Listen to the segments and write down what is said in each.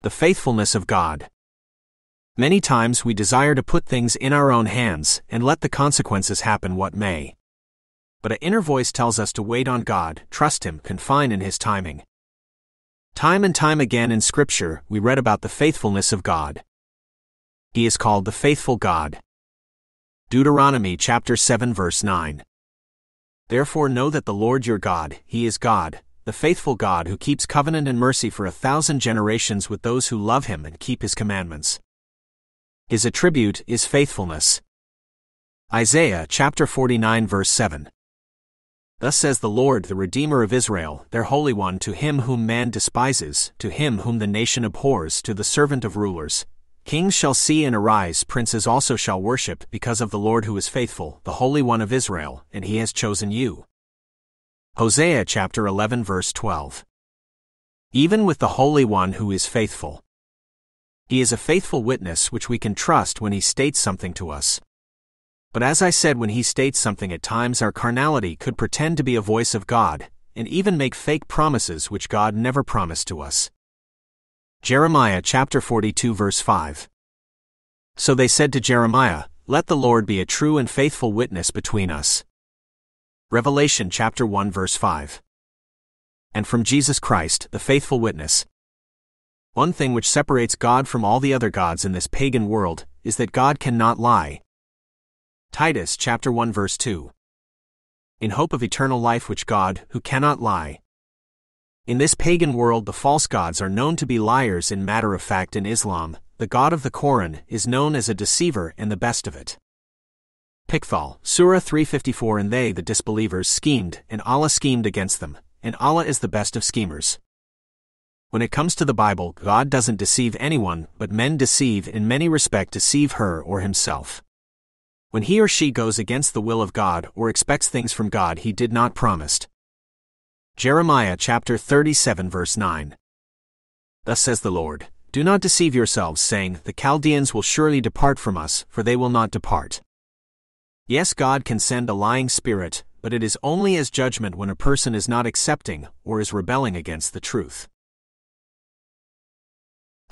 The faithfulness of God. Many times we desire to put things in our own hands and let the consequences happen what may. But an inner voice tells us to wait on God, trust Him, confine in His timing. Time and time again in Scripture, we read about the faithfulness of God. He is called the faithful God. Deuteronomy chapter 7 verse 9. Therefore know that the Lord your God, He is God, the faithful God who keeps covenant and mercy for a thousand generations with those who love Him and keep His commandments. His attribute is faithfulness. Isaiah chapter 49 verse 7. Thus says the Lord, the Redeemer of Israel, their Holy One, to him whom man despises, to him whom the nation abhors, to the servant of rulers. Kings shall see and arise, princes also shall worship, because of the Lord who is faithful, the Holy One of Israel, and he has chosen you. Hosea chapter 11 verse 12. Even with the Holy One who is faithful. He is a faithful witness which we can trust when he states something to us. But as I said, when he states something, at times our carnality could pretend to be a voice of God, and even make fake promises which God never promised to us. Jeremiah chapter 42 verse 5. So they said to Jeremiah, Let the Lord be a true and faithful witness between us. Revelation chapter 1 verse 5. And from Jesus Christ, the faithful witness. One thing which separates God from all the other gods in this pagan world is that God cannot lie. Titus chapter 1 verse 2. In hope of eternal life which God, who cannot lie. In this pagan world the false gods are known to be liars in matter of fact in Islam, the god of the Koran is known as a deceiver and the best of it. Pickthall, Surah 354 And they, the disbelievers, schemed, and Allah schemed against them, and Allah is the best of schemers. When it comes to the Bible, God doesn't deceive anyone, but men deceive in many respect deceive her or himself. When he or she goes against the will of God or expects things from God he did not promised. Jeremiah chapter 37 verse 9. Thus says the Lord, Do not deceive yourselves, saying, The Chaldeans will surely depart from us, for they will not depart. Yes, God can send a lying spirit, but it is only as judgment when a person is not accepting or is rebelling against the truth.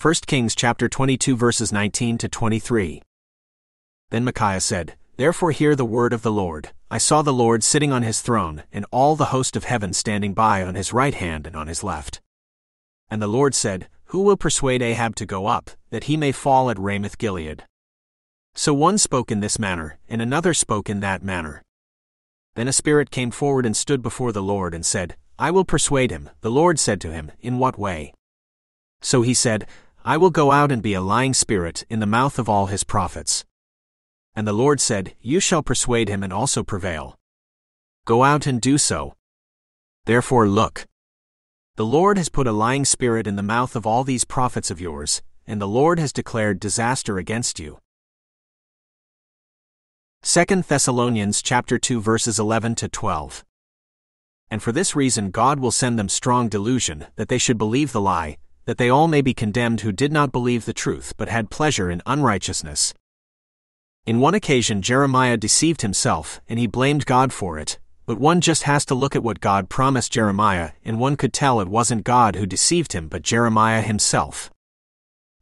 1 Kings chapter 22 verses 19 to 23. Then Micaiah said, Therefore hear the word of the Lord. I saw the Lord sitting on his throne, and all the host of heaven standing by on his right hand and on his left. And the Lord said, Who will persuade Ahab to go up, that he may fall at Ramoth Gilead? So one spoke in this manner, and another spoke in that manner. Then a spirit came forward and stood before the Lord and said, I will persuade him. The Lord said to him, In what way? So he said, I will go out and be a lying spirit in the mouth of all his prophets. And the Lord said, You shall persuade him and also prevail. Go out and do so. Therefore look. The Lord has put a lying spirit in the mouth of all these prophets of yours, and the Lord has declared disaster against you. 2 Thessalonians chapter 2 verses 11 to 12. And for this reason God will send them strong delusion, that they should believe the lie, that they all may be condemned who did not believe the truth but had pleasure in unrighteousness. In one occasion Jeremiah deceived himself, and he blamed God for it, but one just has to look at what God promised Jeremiah, and one could tell it wasn't God who deceived him but Jeremiah himself.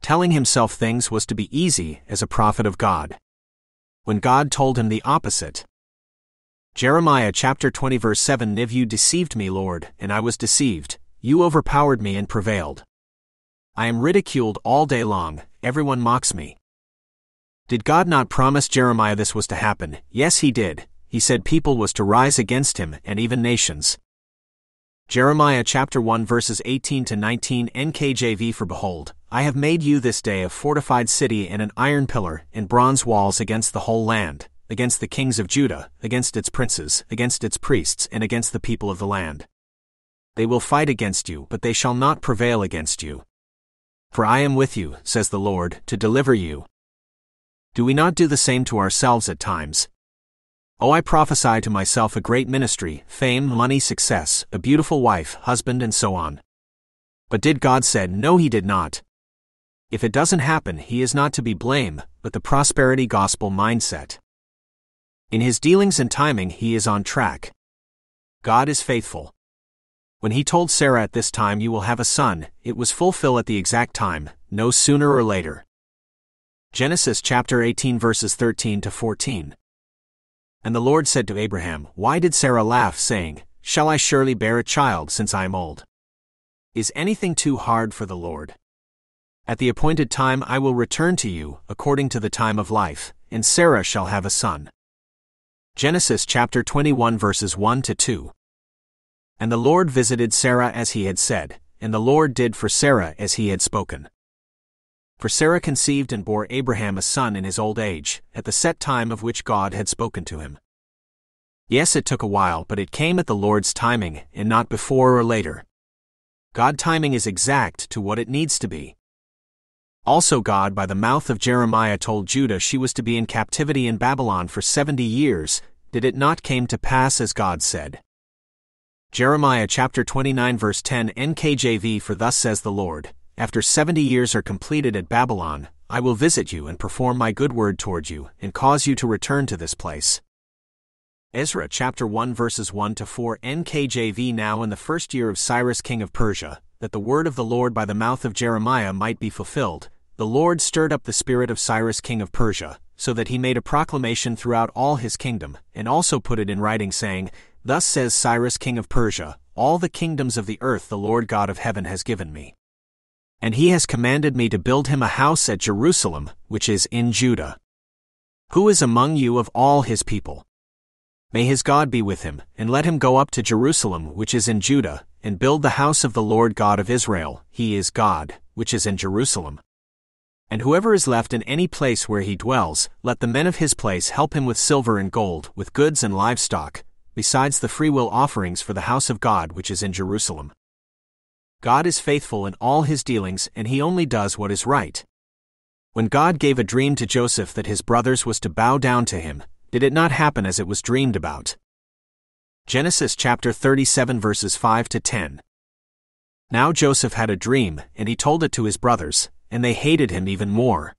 Telling himself things was to be easy as a prophet of God when God told him the opposite. Jeremiah chapter 20 verse 7 Niv you deceived me, Lord, and I was deceived. You overpowered me and prevailed. I am ridiculed all day long, everyone mocks me. Did God not promise Jeremiah this was to happen? Yes, he did. He said people was to rise against him and even nations. Jeremiah chapter 1 verses 18 to 19 NKJV For behold, I have made you this day a fortified city and an iron pillar and bronze walls against the whole land, against the kings of Judah, against its princes, against its priests, and against the people of the land. They will fight against you, but they shall not prevail against you. For I am with you, says the Lord, to deliver you. Do we not do the same to ourselves at times? Oh, I prophesy to myself a great ministry, fame, money, success, a beautiful wife, husband, and so on. But did God said, No, he did not. If it doesn't happen, he is not to be blamed, but the prosperity gospel mindset. In his dealings and timing, he is on track. God is faithful. When he told Sarah at this time you will have a son, it was fulfill at the exact time, no sooner or later. Genesis chapter 18 verses 13 to 14. And the Lord said to Abraham, Why did Sarah laugh, saying, Shall I surely bear a child since I am old? Is anything too hard for the Lord? At the appointed time I will return to you, according to the time of life, and Sarah shall have a son. Genesis chapter 21 verses 1 to 2. And the Lord visited Sarah as he had said, and the Lord did for Sarah as he had spoken. For Sarah conceived and bore Abraham a son in his old age, at the set time of which God had spoken to him. Yes, it took a while, but it came at the Lord's timing, and not before or later. God timing is exact to what it needs to be. Also, God, by the mouth of Jeremiah, told Judah she was to be in captivity in Babylon for seventy years, did it not came to pass as God said. Jeremiah chapter 29 verse 10 NKJV For thus says the Lord, After seventy years are completed at Babylon, I will visit you and perform my good word toward you, and cause you to return to this place. Ezra chapter 1 verses 1 to 4 NKJV Now in the first year of Cyrus king of Persia, that the word of the Lord by the mouth of Jeremiah might be fulfilled, the Lord stirred up the spirit of Cyrus king of Persia, so that he made a proclamation throughout all his kingdom, and also put it in writing, saying, Thus says Cyrus king of Persia, All the kingdoms of the earth the Lord God of heaven has given me. And he has commanded me to build him a house at Jerusalem, which is in Judah. Who is among you of all his people? May his God be with him, and let him go up to Jerusalem, which is in Judah, and build the house of the Lord God of Israel, he is God, which is in Jerusalem. And whoever is left in any place where he dwells, let the men of his place help him with silver and gold, with goods and livestock, besides the freewill offerings for the house of God which is in Jerusalem. God is faithful in all his dealings, and he only does what is right. When God gave a dream to Joseph that his brothers was to bow down to him, did it not happen as it was dreamed about? Genesis chapter 37 verses 5 to 10. Now Joseph had a dream, and he told it to his brothers, and they hated him even more.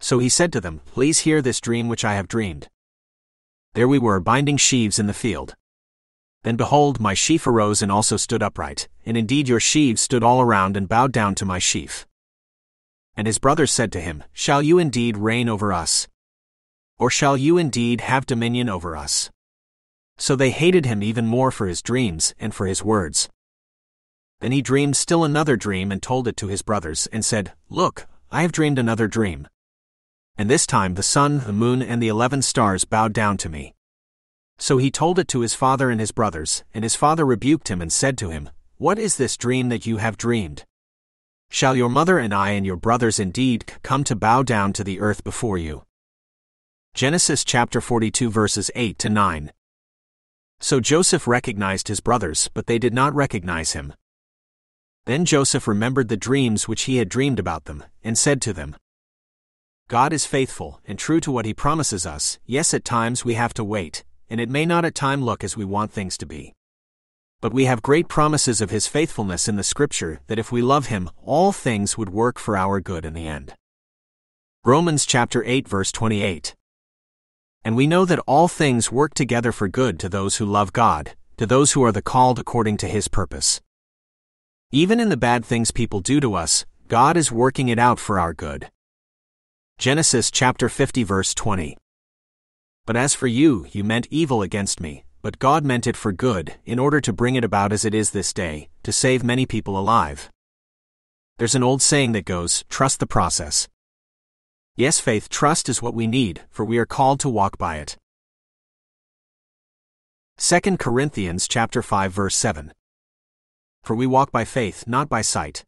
So he said to them, Please hear this dream which I have dreamed. There we were binding sheaves in the field. Then behold, my sheaf arose and also stood upright, and indeed your sheaves stood all around and bowed down to my sheaf. And his brothers said to him, Shall you indeed reign over us? Or shall you indeed have dominion over us? So they hated him even more for his dreams and for his words. Then he dreamed still another dream and told it to his brothers, and said, Look, I have dreamed another dream. And this time the sun, the moon, and the eleven stars bowed down to me. So he told it to his father and his brothers, and his father rebuked him and said to him, What is this dream that you have dreamed? Shall your mother and I and your brothers indeed come to bow down to the earth before you? Genesis chapter 42 verses 8 to 9. So Joseph recognized his brothers, but they did not recognize him. Then Joseph remembered the dreams which he had dreamed about them, and said to them, God is faithful and true to what he promises us. Yes, at times we have to wait, and it may not at time look as we want things to be. But we have great promises of his faithfulness in the scripture that if we love him, all things would work for our good in the end. Romans chapter 8 verse 28. And we know that all things work together for good to those who love God, to those who are the called according to his purpose. Even in the bad things people do to us, God is working it out for our good. Genesis chapter 50 verse 20. But as for you, you meant evil against me, but God meant it for good, in order to bring it about as it is this day, to save many people alive. There's an old saying that goes, trust the process. Yes, faith, trust is what we need, for we are called to walk by it. 2 Corinthians chapter 5 verse 7. For we walk by faith, not by sight.